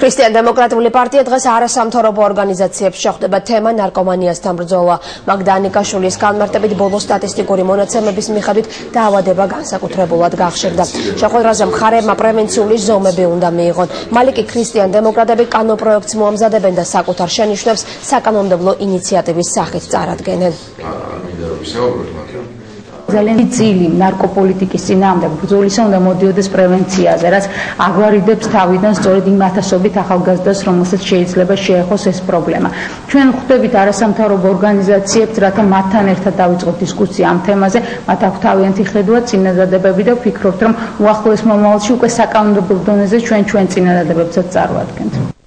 ქრისტიან-დემოკრატიული პარტია დღეს არასამთავრობო ორგანიზაციებს შეხვდება თემა ნარკომანიასთან ბრძოლა. მაგდანიკაშვილის განმარტებით ბოლო სტატისტიკური მონაცემების მიხედვით დაავადება განსაკუთრებულად გახშირდა. შეხვედრაზე მხარეებმა პრევენციული ზომები უნდა მიიღონ. მალე კი ქრისტიან-დემოკრატები კანონპროექტს მოამზადებენ და საკუთარ შენიშვნებს საკანონმდებლო ინიციატივის სახით წარადგენენ. ძალიან ძილი ნარკოპოლიტიკის წინააღმდეგ ბრძოლისა უნდა მოდიოდეს პრევენციაზე, რაც აგვარიდებს თავიდან სწორედ იმ ათასობით ახალგაზრდას, რომელსაც შეიძლება შეეხოს ეს პრობლემა. ჩვენ ხვდებით არასამთავრობო ორგანიზაციებს, რათა მათთან ერთად დავიწყოთ დისკუსია ამ თემაზე, მათ აქვს თავიანთი ხედვა, წინადადებები და ვფიქრობთ, რომ უახლოეს მომავალში უკვე საკანონმდებლო დონეზე ჩვენ ჩვენ წინადადებებსაც წარვადგენთ.